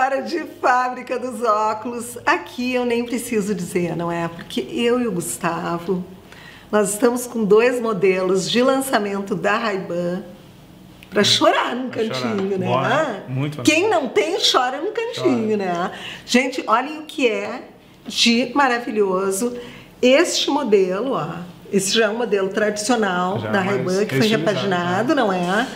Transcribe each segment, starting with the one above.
hora de fábrica dos óculos. Aqui eu nem preciso dizer, não é? Porque eu e o Gustavo, nós estamos com dois modelos de lançamento da Ray-Ban para chorar num Pra cantinho, chorar. né? Bom, Ah, muito Quem não tem, chora num cantinho, né? Gente, olhem o que é de maravilhoso este modelo, ó. Esse já é um modelo tradicional Já da mais Ray-Ban, que foi repaginado, não é?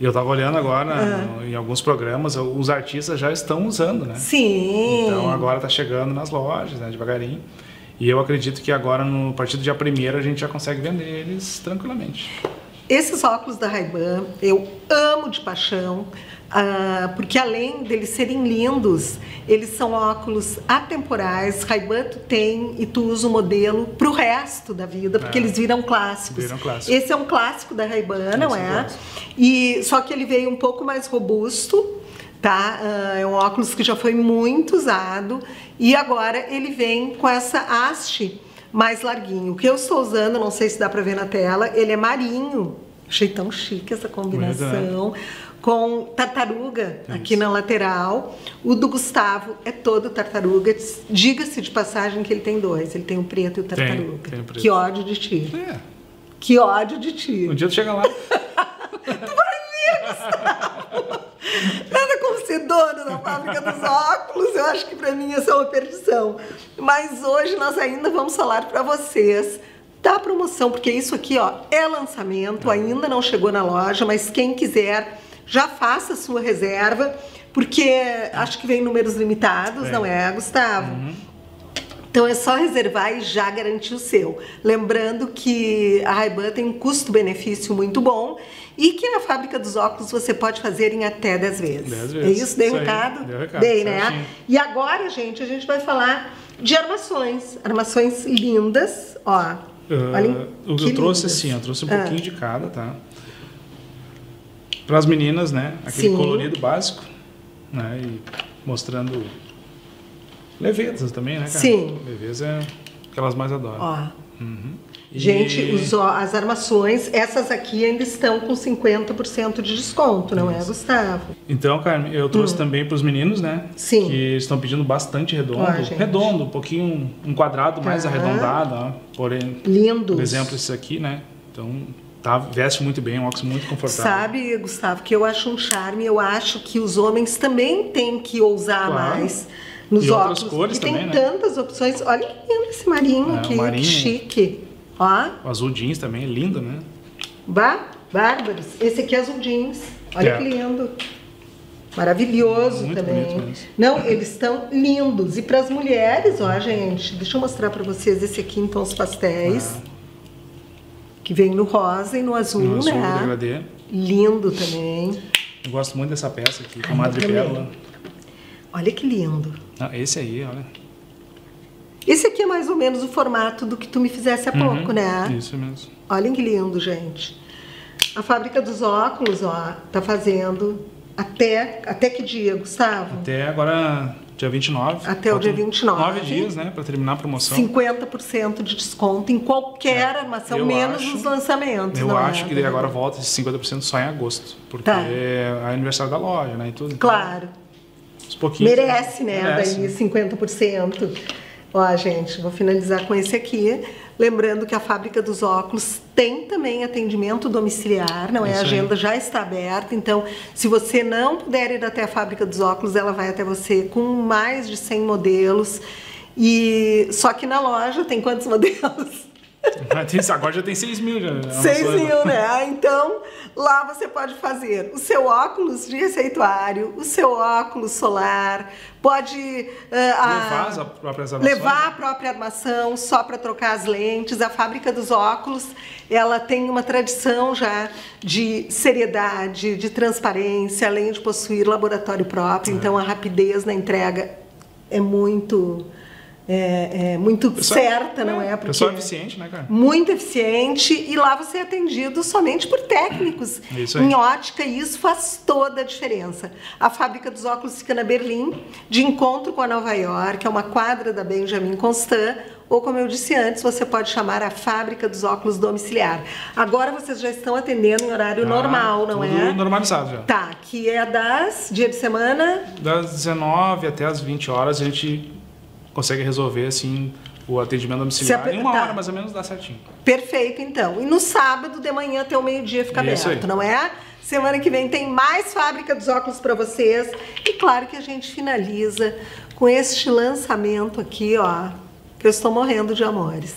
Eu tava olhando agora no- em alguns programas, os artistas já estão usando, né? Sim. Então agora tá chegando nas lojas, né, devagarinho. E eu acredito que agora, no a partir do dia 1 a gente já consegue vender eles tranquilamente. Esses óculos da Ray-Ban eu amo de paixão, ah, porque além deles serem lindos, eles são óculos atemporais. Ray-Ban tu tem e tu usa o modelo pro resto da vida, porque É. eles viram clássicos. Viram clássicos. Esse é um clássico da Ray-Ban, não é um é? clássico. E só que ele veio um pouco mais robusto, tá? Ah, é um óculos que já foi muito usado e agora ele vem com essa haste mais larguinho. O que eu estou usando, não sei se dá para ver na tela, ele é marinho. Achei tão chique essa combinação. Com tartaruga aqui na lateral. O do Gustavo é todo tartaruga. Diga-se de passagem que ele tem dois. Ele tem o preto e o Tem, tartaruga. tem o preto. Que ódio de ti. É, Que ódio de ti. um dia tu chega lá. Nada como ser dono da fábrica dos óculos, eu acho que para mim essa é uma perdição. Mas hoje nós ainda vamos falar para vocês da promoção, porque isso aqui ó, é lançamento, ainda não chegou na loja, mas quem quiser já faça a sua reserva, porque acho que vem números limitados, Vem. não é, Gustavo? Então é só reservar e já garantir o seu. Lembrando que a Ray-Ban tem um custo-benefício muito bom e que na fábrica dos óculos você pode fazer em até 10 vezes. 10 É vezes. isso? Dei Isso um recado? Deu recado, Dei, né? certinho. E agora, gente, a gente vai falar de armações. Armações lindas, ó. Olhem Ah, que eu trouxe lindas. assim, eu trouxe um Ah. pouquinho de cada, tá? Para as meninas, né? Aquele Sim. colorido básico, né? E mostrando levezas também, né, cara? Sim. Leveza é o que elas mais adoram. Ó. Uhum. E- Gente, os ó- as armações, essas aqui ainda estão com 50% de desconto, não é, Gustavo? Então, Carmen, eu trouxe também para os meninos, né? Hum. Sim. Que estão pedindo bastante redondo. Ó, redondo, um pouquinho, um quadrado mais Tá. arredondado, ó. Porém, Lindos. por exemplo, esse aqui, né? Então, tá, veste muito bem, um óculos muito confortável. Sabe, Gustavo, que eu acho um charme, eu acho que os homens também têm que ousar Claro. mais nos E outras óculos. cores e tem também, né? tantas opções. Olha que lindo esse marinho É, aqui, marinho. que chique. Ó, O azul jeans também é lindo, né? Bá, bárbaros. Esse aqui é azul jeans. Olha É. que lindo. Maravilhoso Muito também. Não, eles estão lindos. E para as mulheres, ó, gente, deixa eu mostrar para vocês esse aqui em tons pastéis. Que vem no rosa e no azul, No azul, né? Lindo também. Eu gosto muito dessa peça aqui, com a eu também. Olha que lindo. Ah, esse aí, olha. Esse aqui é mais ou menos o formato do que tu me fizesse há pouco, Uhum, né? Isso mesmo. Olhem que lindo, gente. A fábrica dos óculos, ó, tá fazendo até até que dia, Gustavo? Até agora, dia 29. Até o dia Faltam 29. Nove dias, né? Pra terminar a promoção. 50% de desconto em qualquer armação, eu menos acho- os lançamentos. Eu não é? acho que daí agora volta esses 50% só em agosto. Porque Tá. é aniversário da loja, né? E tudo. Então, Uns pouquinhos. Merece, né? Merece. Daí 50%. Ó, gente, vou finalizar com esse aqui. Lembrando que a fábrica dos óculos tem também atendimento domiciliar, não é? A aí. agenda já está aberta, então se você não puder ir até a fábrica dos óculos, ela vai até você com mais de 100 modelos. E só que na loja tem quantos modelos? Agora já tem 6 mil. Já, 6 Amazonas. mil, né? Então, lá você pode fazer o seu óculos de receituário, o seu óculos solar, pode ah, a- Levar as próprias armações. levar a própria armação só para trocar as lentes. A fábrica dos óculos, ela tem uma tradição já de seriedade, de transparência, além de possuir laboratório próprio. Então, a rapidez na entrega é muito é, é muito Pessoal- certa, não é? Pessoal eficiente, né, cara? muito eficiente e lá você é atendido somente por técnicos Isso aí. em ótica e isso faz toda a diferença. A fábrica dos óculos fica na Berlim, de encontro com a Nova York, é uma quadra da Benjamin Constant, ou como eu disse antes, você pode chamar a fábrica dos óculos domiciliar. Agora vocês já estão atendendo em horário Ah, normal, não tudo é? normalizado já. Tá, que é das dia de semana Das 19 até as 20 horas a gente consegue resolver assim o atendimento domiciliar. Em uma tá. hora mais ou menos dá certinho. Perfeito, então. E no sábado de manhã até o meio-dia fica Isso aberto, aí. não é? Semana que vem tem mais fábrica dos óculos para vocês. E claro que a gente finaliza com este lançamento aqui, ó, que eu estou morrendo de amores.